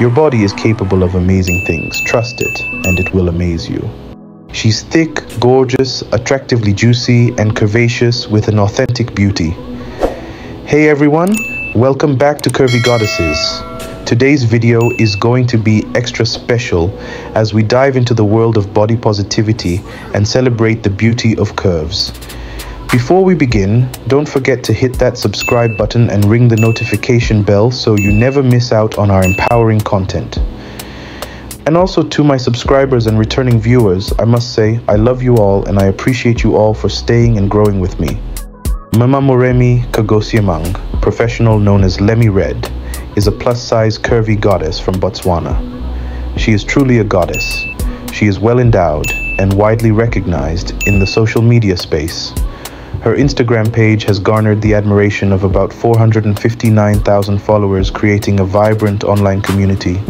Your body is capable of amazing things. Trust it, and it will amaze you. She's thick, gorgeous, attractively juicy, and curvaceous with an authentic beauty. Hey everyone, welcome back to Curvy Goddesses. Today's video is going to be extra special as we dive into the world of body positivity and celebrate the beauty of curves. Before we begin, don't forget to hit that subscribe button and ring the notification bell so you never miss out on our empowering content. And also to my subscribers and returning viewers, I must say I love you all and I appreciate you all for staying and growing with me. Mama Moremi Kagosiemang, professional known as Lemmy Read, is a plus-size curvy goddess from Botswana. She is truly a goddess. She is well endowed and widely recognized in the social media space. Her Instagram page has garnered the admiration of about 459,000 followers, creating a vibrant online community.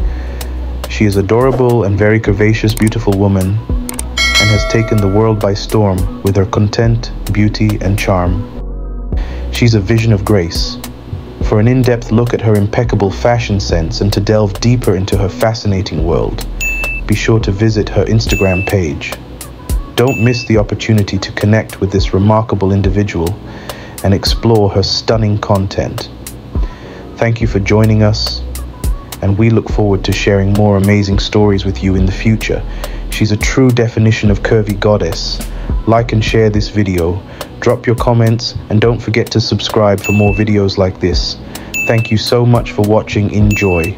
She is adorable and very curvaceous, beautiful woman, and has taken the world by storm with her content, beauty, and charm. She's a vision of grace. For an in-depth look at her impeccable fashion sense and to delve deeper into her fascinating world, be sure to visit her Instagram page. Don't miss the opportunity to connect with this remarkable individual and explore her stunning content. Thank you for joining us, and we look forward to sharing more amazing stories with you in the future. She's a true definition of curvy goddess. Like and share this video, drop your comments, and don't forget to subscribe for more videos like this. Thank you so much for watching. Enjoy.